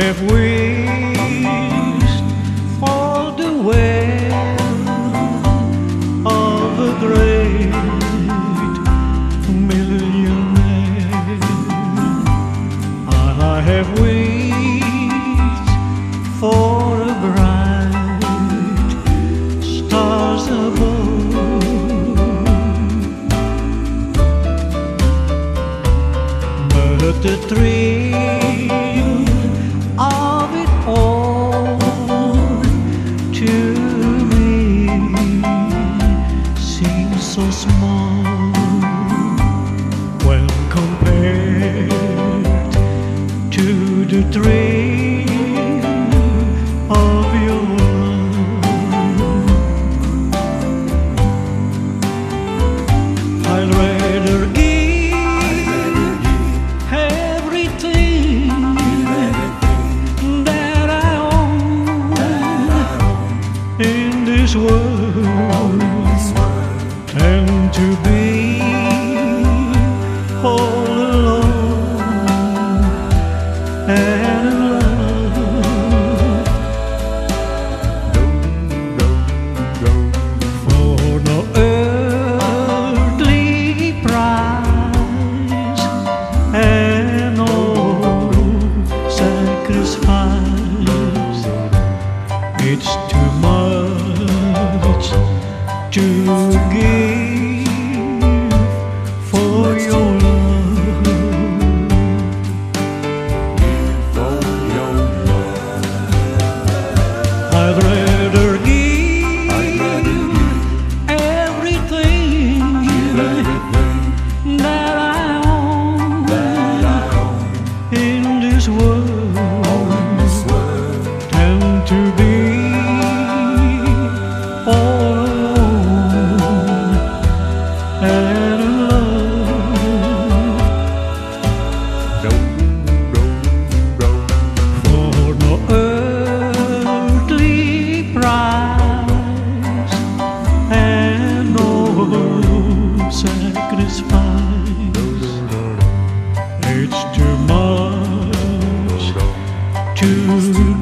have wished for the wealth of a great millionaire. I have wished for a bright stars above, but the tree. this world and to be all alone and in love. For no earthly prize and no sacrifice. much to give for your love. For your love. I'd rather give, everything, that I own, in this world, to be. too.